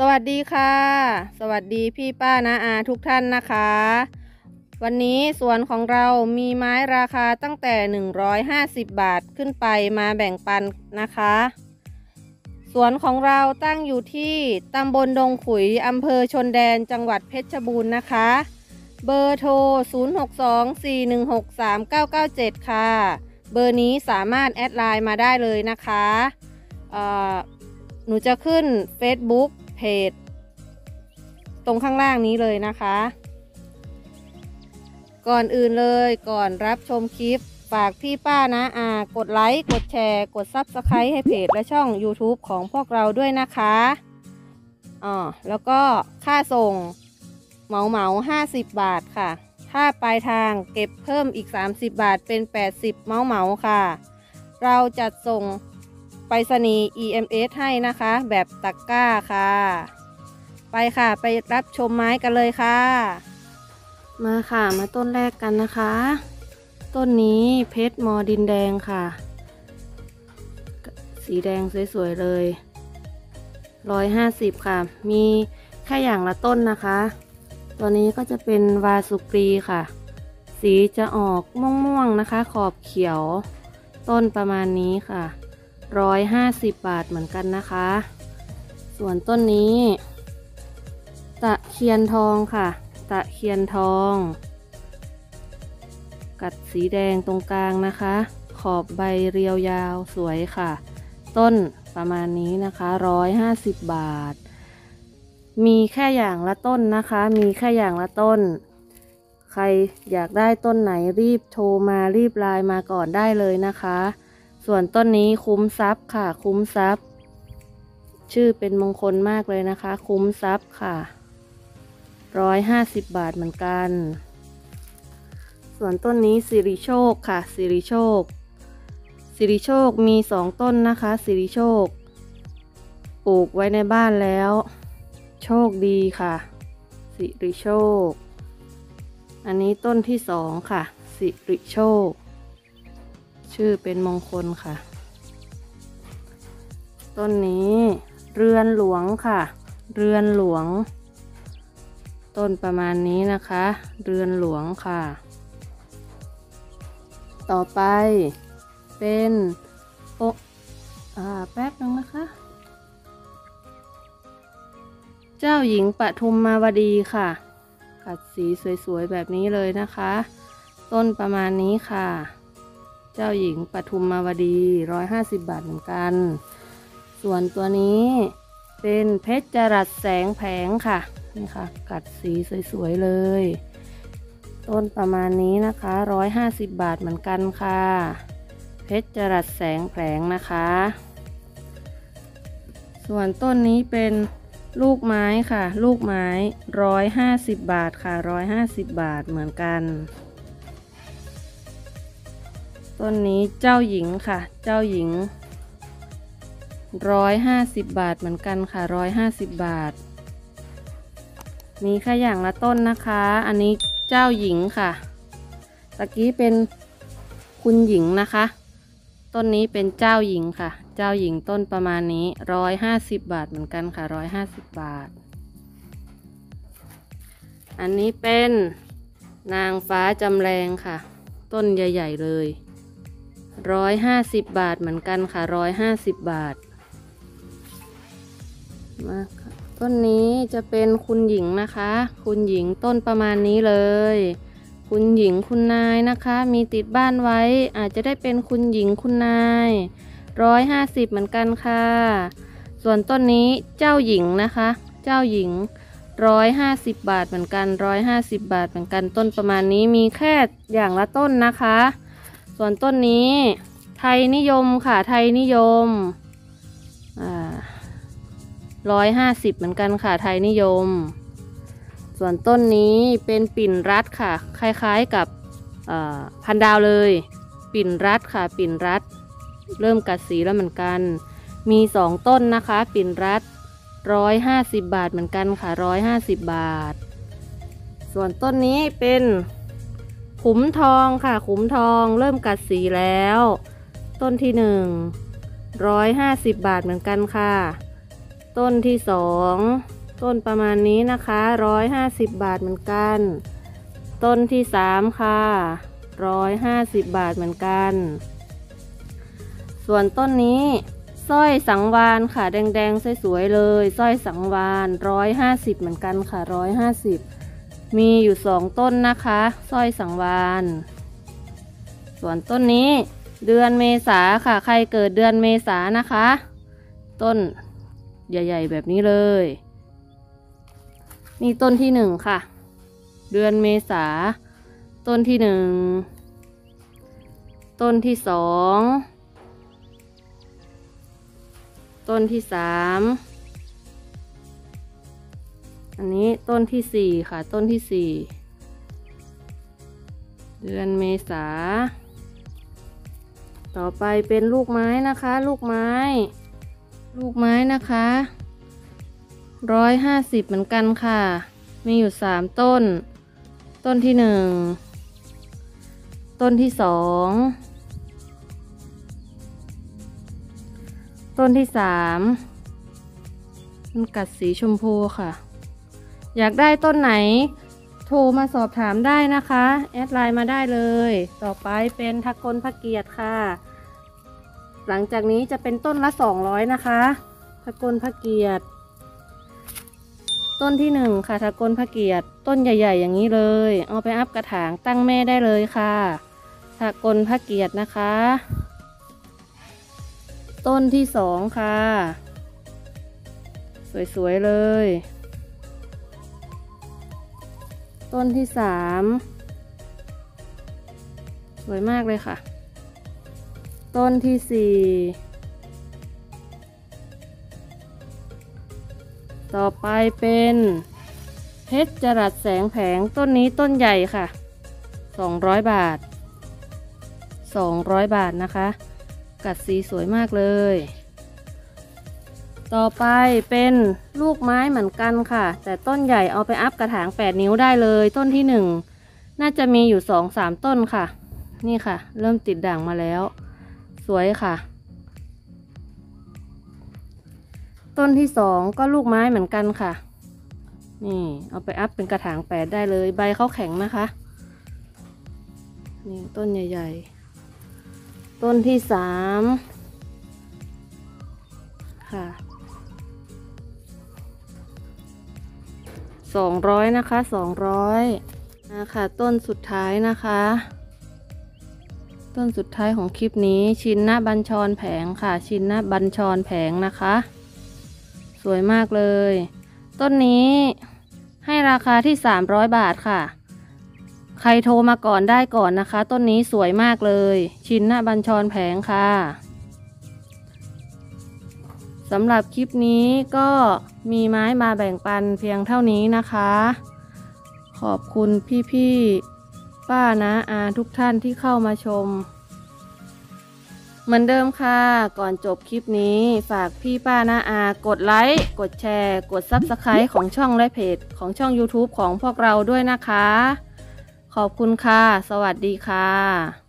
สวัสดีค่ะ สวัสดีพี่ป้านาอาทุกท่านนะคะ วันนี้สวนของเรามีไม้ราคาตั้งแต่ 150 บาทขึ้นไปมาแบ่งปันนะคะ สวนของเราตั้งอยู่ที่ตำบลดงขุยอำเภอชนแดนจังหวัดเพชรบูรณ์นะคะ เบอร์โทร 0624163997 ค่ะ เบอร์นี้สามารถแอดไลน์มาได้เลยนะคะ หนูจะขึ้น Facebook เพจ ตรงข้างล่างนี้เลยนะคะ ก่อนอื่นเลยก่อนรับชมคลิป ฝากพี่ป้านะอากดไลค์ กดแชร์ กดซับสไครต์ให้เพจและช่อง YouTube ของพวกเราด้วยนะคะอ๋อแล้วก็ค่าส่งเหมาเหมา50บาทค่ะ ถ้าปลายทางเก็บเพิ่มอีก 30 บาทเป็น 80 เหมาเหมาค่ะ เราจัดส่ง ไปรษณีย์ EMS ให้นะคะ แบบตะกร้าค่ะ ไปค่ะไปรับชมไม้กันเลยค่ะ มาค่ะมาต้นแรกกันนะคะ ต้นนี้เพชรมอดินแดงค่ะ สีแดงสวยๆเลยร้อยห้าสิบค่ะ มีแค่อย่างละต้นนะคะ ตัวนี้ก็จะเป็นวาสุกรีค่ะ สีจะออกม่วงๆนะคะ ขอบเขียว ต้นประมาณนี้ค่ะ ร้อยห้าสิบบาทเหมือนกันนะคะ ส่วนต้นนี้ ตะเคียนทองค่ะ ตะเคียนทอง กัดสีแดงตรงกลางนะคะ ขอบใบเรียวยาวสวยค่ะ ต้นประมาณนี้นะคะร้อยห้าสิบบาท มีแค่อย่างละต้นนะคะ มีแค่อย่างละต้นใครอยากได้ต้นไหนรีบโทรมารีบไลน์มาก่อนได้เลยนะคะ ส่วนต้นนี้คุ้มทรัพย์ค่ะ คุ้มทรัพย์ ชื่อเป็นมงคลมากเลยนะคะ คุ้มทรัพย์ค่ะร้อยห้าสิบบาทเหมือนกัน ส่วนต้นนี้สิริโชคค่ะสิริโชคสิริโชคมีสองต้นนะคะสิริโชค ปลูกไว้ในบ้านแล้ว โชคดีค่ะสิริโชค อันนี้ต้นที่สองค่ะสิริโชค ชื่อเป็นมงคลค่ะ ต้นนี้เรือนหลวงค่ะ เรือนหลวง ต้นประมาณนี้นะคะ เรือนหลวงค่ะ ต่อไปเป็นโอะอ่าแป๊บนึงนะคะ เจ้าหญิงปทุมมาวดีค่ะกัดสีสวยๆแบบนี้เลยนะคะ ต้นประมาณนี้ค่ะ เจ้าหญิงปทุมมาวดี 150 บาทเหมือนกัน ส่วนตัวนี้เป็นเพชรจรัสแสงแผงค่ะ นี่ค่ะ กัดสีสวยๆเลย ต้นประมาณนี้นะคะ 150 บาทเหมือนกันค่ะ เพชรจรัสแสงแผงนะคะ ส่วนต้นนี้เป็นลูกไม้ค่ะ ลูกไม้ 150 บาทค่ะ 150 บาทเหมือนกัน ต้นนี้เจ้าหญิงค่ะ เจ้าหญิง150บาทเหมือนกันค่ะ150บาท มีแค่อย่างละต้นนะคะ อันนี้เจ้าหญิงค่ะ ตะกี้เป็นคุณหญิงนะคะ ต้นนี้เป็นเจ้าหญิงค่ะ เจ้าหญิงต้นประมาณนี้150บาทเหมือนกันค่ะ150บาท อันนี้เป็นนางฟ้าจำแรงค่ะ ต้นใหญ่ ๆ เลย 150บาทเหมือนกันค่ะ150บาทมาค่ะต้นนี้จะเป็นคุณหญิงนะคะ คุณหญิงต้นประมาณนี้เลย คุณหญิงคุณนายนะคะ มีติดบ้านไว้ อาจจะได้เป็นคุณหญิงคุณนายร้อยห้าสิบเหมือนกันค่ะ ส่วนต้นนี้เจ้าหญิงนะคะ เจ้าหญิงร้อยห้าสิบบาทเหมือนกันร้อยห้าสิบบาทเหมือนกันต้นประมาณนี้มีแค่อย่างละต้นนะคะ ส่วนต้นนี้ ไทยนิยมค่ะ ไทยนิยมร้อยห้าสิบเหมือนกันค่ะ ไทยนิยม ส่วนต้นนี้เป็นปิ่นรัดค่ะ คล้ายๆกับพันดาวเลย ปิ่นรัดค่ะ ปิ่นรัด เริ่มกัดสีแล้วเหมือนกัน มีสองต้นนะคะ ปิ่นรัดร้อยห้าสิบบาทเหมือนกันค่ะร้อยห้าสิบบาท ส่วนต้นนี้เป็น ขุมทองค่ะ ขุมทองเริ่มกัดสีแล้ว ต้นที่หนึ่งร้อยห้าสิบบาทเหมือนกันค่ะ ต้นที่สองต้นประมาณนี้นะคะร้อยห้าสิบบาทเหมือนกัน ต้นที่สามค่ะร้อยห้าสิบบาทเหมือนกัน ส่วนต้นนี้สร้อยสังวานค่ะ แดงๆสวยๆเลยสร้อยสังวานร้อยห้าสิบเหมือนกันค่ะร้อยห้าสิบ มีอยู่สองต้นนะคะสร้อยสังวานส่วนต้นนี้เดือนเมษาค่ะ ใครเกิดเดือนเมษานะคะ ต้นใหญ่ ๆ แบบนี้เลย นี่ต้นที่หนึ่งค่ะ เดือนเมษา ต้นที่หนึ่ง ต้นที่สอง ต้นที่สาม อันนี้ต้นที่สี่ค่ะ ต้นที่สี่เดือนเมษา ต่อไปเป็นลูกไม้นะคะ ลูกไม้ ลูกไม้นะคะร้อยห้าสิบเหมือนกันค่ะ มีอยู่สามต้น ต้นที่หนึ่ง ต้นที่สอง ต้นที่สามมันกัดสีชมพูค่ะ อยากได้ต้นไหน โทรมาสอบถามได้นะคะ แอดไลน์มาได้เลย ต่อไปเป็นทักกลพระเกียรติค่ะ หลังจากนี้จะเป็นต้นละ 200 นะคะทักกลพระเกียรติ ต้นที่หนึ่งค่ะทักกลพระเกียรติ ต้นใหญ่ ๆ อย่างนี้เลย เอาไปอัพกระถางตั้งแม่ได้เลยค่ะทักกลพระเกียรตินะคะ ต้นที่สองค่ะ สวย ๆ เลย ต้นที่สามสวยมากเลยค่ะ ต้นที่สี่ต่อไปเป็น เพชรจรัสแสงแผงต้นนี้ต้นใหญ่ค่ะ 200 บาท 200 บาทนะคะ กัดสีสวยมากเลย ต่อไปเป็นลูกไม้เหมือนกันค่ะ แต่ต้นใหญ่เอาไปอัพกระถาง 8 นิ้วได้เลย ต้นที่ 1 น่าจะมีอยู่ 2-3 ต้นค่ะ นี่ค่ะ เริ่มติดด่างมาแล้ว สวยค่ะ ต้นที่ 2 ก็ลูกไม้เหมือนกันค่ะ นี่เอาไปอัพเป็นกระถาง 8 ได้เลย ใบเขาแข็งนะคะ นี่ต้นใหญ่ ๆ ต้นที่ 3 ค่ะ สองร้อยนะคะสองร้อยนะคะต้นสุดท้ายนะคะ ต้นสุดท้ายของคลิปนี้ชินหน้าบัญชรแผงค่ะ ชินหน้าบัญชรแผงนะคะ สวยมากเลย ต้นนี้ให้ราคาที่ 300 บาทค่ะ ใครโทรมาก่อนได้ก่อนนะคะ ต้นนี้สวยมากเลย ชินหน้าบัญชรแผงค่ะ สำหรับคลิปนี้ก็มีไม้มาแบ่งปันเพียงเท่านี้นะคะ ขอบคุณพี่ๆ ป้านะอาทุกท่านที่เข้ามาชม เหมือนเดิมค่ะ ก่อนจบคลิปนี้ฝากพี่ป้านะอา กดไลค์กดแชร์ กด Subscribe ของช่องและเพจของช่อง YouTube ของพวกเราด้วยนะคะ ขอบคุณค่ะ สวัสดีค่ะ